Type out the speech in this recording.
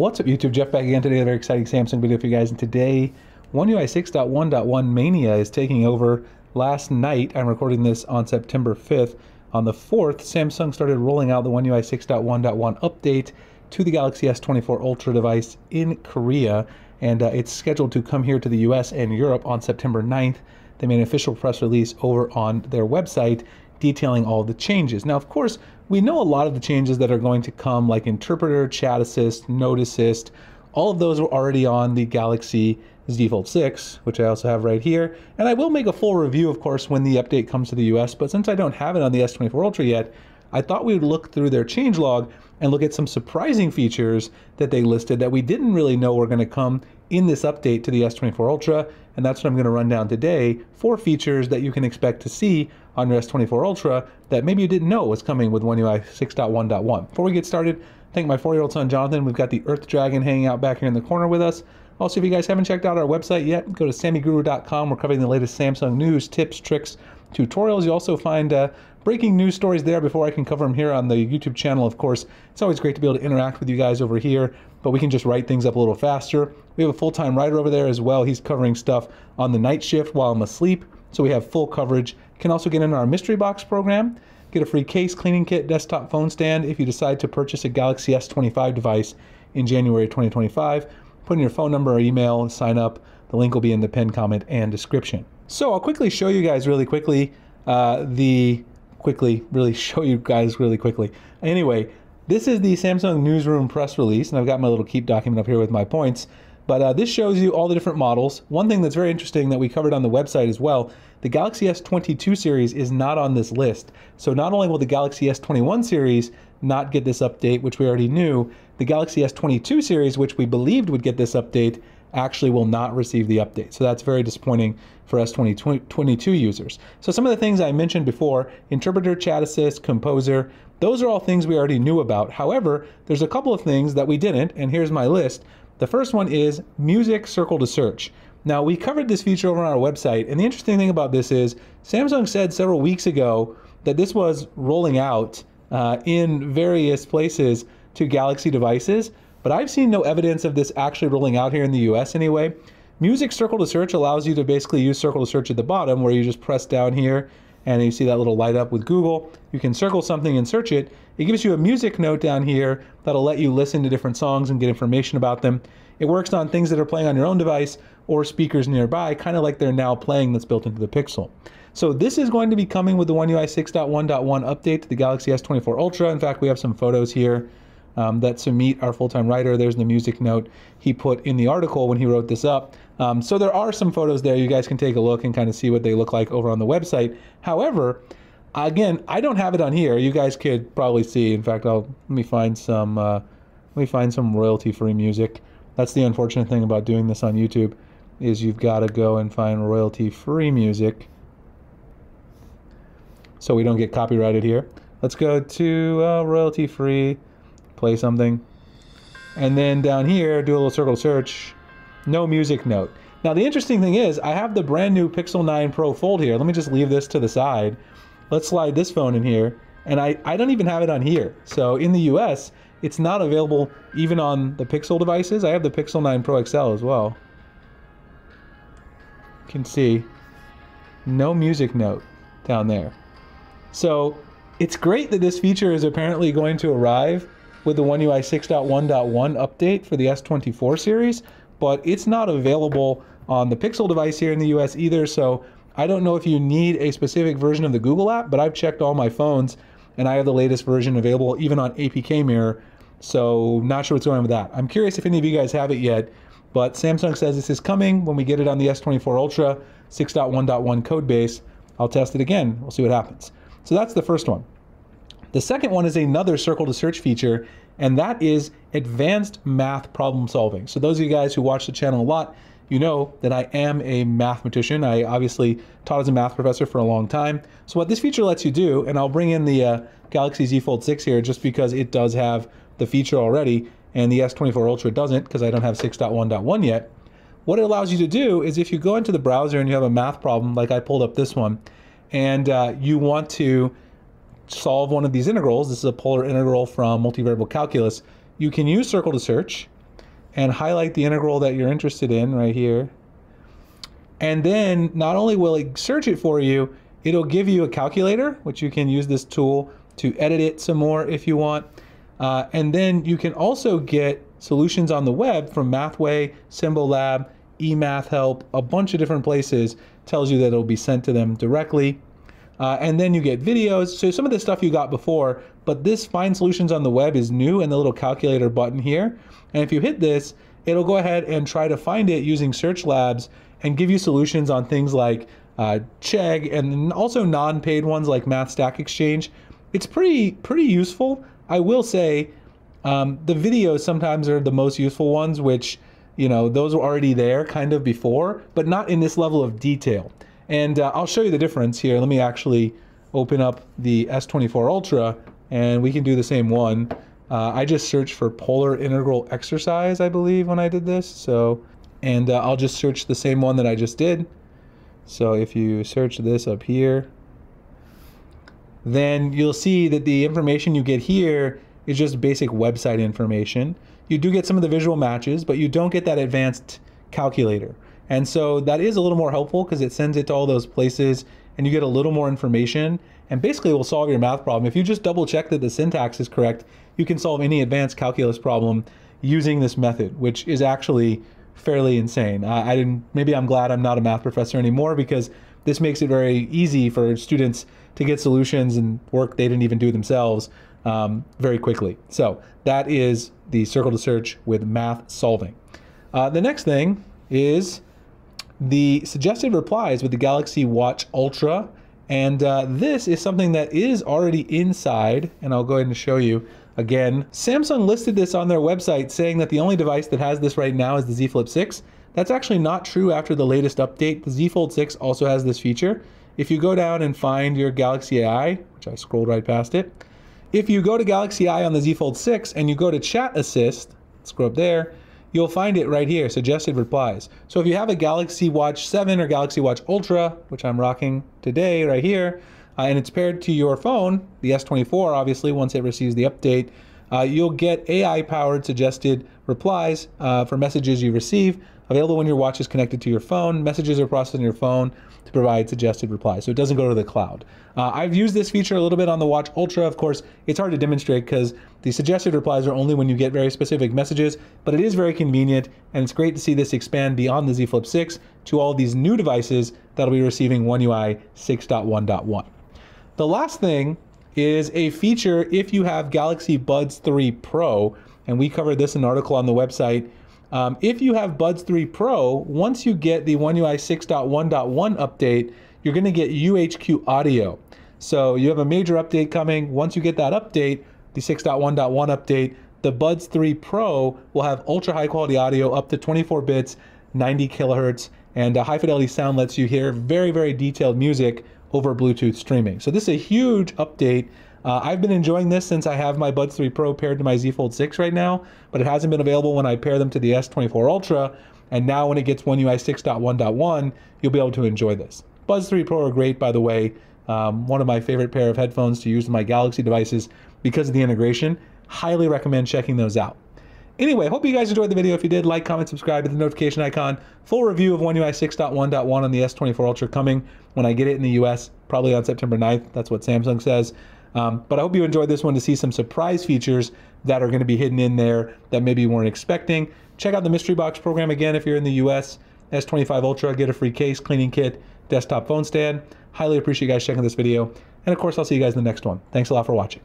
What's up YouTube? Jeff back again today a very exciting Samsung video for you guys and today One UI 6.1.1 Mania is taking over. Last night, I'm recording this on September 5th. On the 4th, Samsung started rolling out the One UI 6.1.1 update to the Galaxy S24 Ultra device in Korea and uh, it's scheduled to come here to the US and Europe on September 9th. They made an official press release over on their website detailing all the changes. Now, of course, we know a lot of the changes that are going to come, like interpreter, chat assist, note assist. All of those are already on the Galaxy Z Fold 6, which I also have right here. And I will make a full review, of course, when the update comes to the US, but since I don't have it on the S24 Ultra yet, I thought we would look through their changelog and look at some surprising features that they listed that we didn't really know were going to come in this update to the S24 Ultra. And that's what I'm going to run down today. Four features that you can expect to see on your S24 Ultra that maybe you didn't know was coming with One UI 6.1.1. Before we get started, thank my four-year-old son Jonathan. We've got the Earth Dragon hanging out back here in the corner with us. Also, if you guys haven't checked out our website yet, go to sammyguru.com. We're covering the latest Samsung news, tips, tricks, tutorials. You also find uh, breaking news stories there before I can cover them here on the YouTube channel, of course. It's always great to be able to interact with you guys over here, but we can just write things up a little faster. We have a full-time writer over there as well. He's covering stuff on the night shift while I'm asleep, so we have full coverage. Can also get in our mystery box program, get a free case, cleaning kit, desktop phone stand if you decide to purchase a Galaxy S25 device in January 2025. Put in your phone number or email, sign up. The link will be in the pinned comment and description. So I'll quickly show you guys really quickly uh, the quickly, really show you guys really quickly. Anyway, this is the Samsung Newsroom press release, and I've got my little keep document up here with my points. But uh, this shows you all the different models. One thing that's very interesting that we covered on the website as well, the Galaxy S22 series is not on this list. So not only will the Galaxy S21 series not get this update, which we already knew, the Galaxy S22 series, which we believed would get this update, actually will not receive the update. So that's very disappointing for S2022 users. So some of the things I mentioned before, interpreter, chat assist, composer, those are all things we already knew about. However, there's a couple of things that we didn't, and here's my list. The first one is music circle to search. Now, we covered this feature over on our website, and the interesting thing about this is Samsung said several weeks ago that this was rolling out uh, in various places to Galaxy devices, but I've seen no evidence of this actually rolling out here in the US anyway. Music Circle to Search allows you to basically use Circle to Search at the bottom where you just press down here and you see that little light up with Google. You can circle something and search it. It gives you a music note down here that'll let you listen to different songs and get information about them. It works on things that are playing on your own device or speakers nearby, kind of like they're now playing that's built into the Pixel. So this is going to be coming with the One UI 6.1.1 update to the Galaxy S24 Ultra. In fact, we have some photos here um, that Sumit, our full-time writer, there's the music note he put in the article when he wrote this up. Um, so there are some photos there. You guys can take a look and kind of see what they look like over on the website. However, again, I don't have it on here. You guys could probably see. In fact, I'll let me find some. Uh, let me find some royalty-free music. That's the unfortunate thing about doing this on YouTube, is you've got to go and find royalty-free music, so we don't get copyrighted here. Let's go to uh, royalty-free play something. And then down here, do a little circle search, no music note. Now the interesting thing is, I have the brand new Pixel 9 Pro Fold here. Let me just leave this to the side. Let's slide this phone in here. And I, I don't even have it on here. So in the US, it's not available even on the Pixel devices. I have the Pixel 9 Pro XL as well. You can see no music note down there. So it's great that this feature is apparently going to arrive with the One UI 6.1.1 update for the S24 series, but it's not available on the Pixel device here in the US either. So I don't know if you need a specific version of the Google app, but I've checked all my phones and I have the latest version available even on APK Mirror. So not sure what's going on with that. I'm curious if any of you guys have it yet, but Samsung says this is coming when we get it on the S24 Ultra 6.1.1 code base. I'll test it again. We'll see what happens. So that's the first one. The second one is another circle to search feature, and that is advanced math problem solving. So those of you guys who watch the channel a lot, you know that I am a mathematician. I obviously taught as a math professor for a long time. So what this feature lets you do, and I'll bring in the uh, Galaxy Z Fold 6 here just because it does have the feature already, and the S24 Ultra doesn't because I don't have 6.1.1 yet. What it allows you to do is if you go into the browser and you have a math problem, like I pulled up this one, and uh, you want to solve one of these integrals, this is a polar integral from multivariable calculus, you can use circle to search, and highlight the integral that you're interested in right here. And then not only will it search it for you, it'll give you a calculator, which you can use this tool to edit it some more if you want. Uh, and then you can also get solutions on the web from Mathway, Symbolab, eMath Help, a bunch of different places tells you that it'll be sent to them directly. Uh, and then you get videos. So some of the stuff you got before, but this Find Solutions on the web is new and the little calculator button here. And if you hit this, it'll go ahead and try to find it using Search Labs and give you solutions on things like uh, Chegg and also non-paid ones like Math Stack Exchange. It's pretty pretty useful. I will say um, the videos sometimes are the most useful ones, which you know those were already there kind of before, but not in this level of detail. And uh, I'll show you the difference here. Let me actually open up the S24 Ultra and we can do the same one. Uh, I just searched for polar integral exercise, I believe, when I did this. So, and uh, I'll just search the same one that I just did. So if you search this up here, then you'll see that the information you get here is just basic website information. You do get some of the visual matches, but you don't get that advanced calculator. And so that is a little more helpful because it sends it to all those places and you get a little more information and basically will solve your math problem. If you just double check that the syntax is correct, you can solve any advanced calculus problem using this method, which is actually fairly insane. I, I didn't, maybe I'm glad I'm not a math professor anymore because this makes it very easy for students to get solutions and work they didn't even do themselves um, very quickly. So that is the circle to search with math solving. Uh, the next thing is the suggested replies with the Galaxy Watch Ultra. And uh, this is something that is already inside, and I'll go ahead and show you again. Samsung listed this on their website saying that the only device that has this right now is the Z Flip 6. That's actually not true after the latest update. The Z Fold 6 also has this feature. If you go down and find your Galaxy AI, which I scrolled right past it, if you go to Galaxy AI on the Z Fold 6 and you go to Chat Assist, scroll up there, you'll find it right here, suggested replies. So if you have a Galaxy Watch 7 or Galaxy Watch Ultra, which I'm rocking today right here, uh, and it's paired to your phone, the S24 obviously, once it receives the update, uh, you'll get AI-powered suggested replies uh, for messages you receive, available when your watch is connected to your phone. Messages are processed on your phone to provide suggested replies, so it doesn't go to the cloud. Uh, I've used this feature a little bit on the Watch Ultra. Of course, it's hard to demonstrate because the suggested replies are only when you get very specific messages, but it is very convenient, and it's great to see this expand beyond the Z Flip 6 to all these new devices that'll be receiving One UI 6.1.1. The last thing is a feature if you have Galaxy Buds 3 Pro, and we covered this in an article on the website. Um, if you have Buds 3 Pro, once you get the One UI 6.1.1 update, you're going to get UHQ audio. So you have a major update coming. Once you get that update, the 6.1.1 update, the Buds 3 Pro will have ultra high quality audio up to 24 bits, 90 kilohertz, and a high fidelity sound lets you hear very, very detailed music over Bluetooth streaming. So this is a huge update. Uh, I've been enjoying this since I have my Buds 3 Pro paired to my Z Fold 6 right now, but it hasn't been available when I pair them to the S24 Ultra. And now when it gets One UI 6.1.1, you'll be able to enjoy this. Buds 3 Pro are great, by the way. Um, one of my favorite pair of headphones to use in my Galaxy devices because of the integration. Highly recommend checking those out. Anyway, hope you guys enjoyed the video. If you did, like, comment, subscribe, hit the notification icon. Full review of One UI 6.1.1 on the S24 Ultra coming when I get it in the US, probably on September 9th. That's what Samsung says. Um, but I hope you enjoyed this one to see some surprise features that are going to be hidden in there that maybe you weren't expecting. Check out the mystery box program again if you're in the US. S25 Ultra, get a free case, cleaning kit, desktop phone stand. Highly appreciate you guys checking this video. And of course, I'll see you guys in the next one. Thanks a lot for watching.